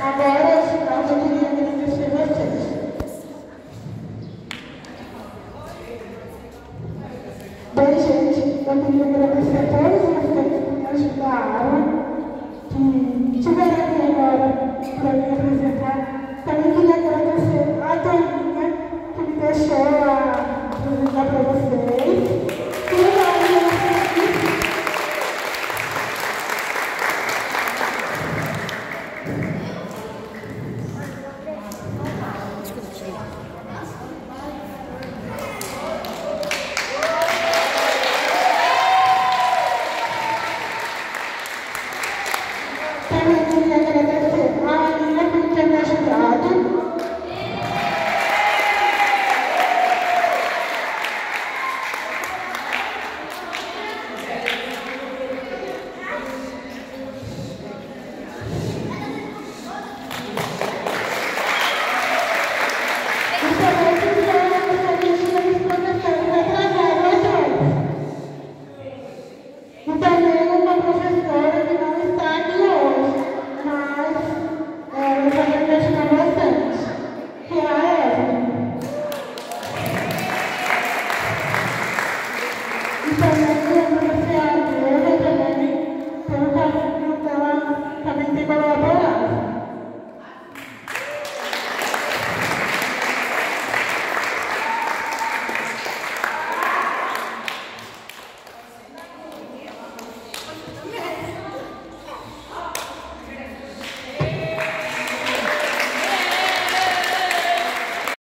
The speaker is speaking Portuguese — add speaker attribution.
Speaker 1: Agora eu acho que eu queria agradecer vocês. Bem, gente, eu queria agradecer a todos vocês que me ajudaram, que tiveram a melhor para me international, international, international, international,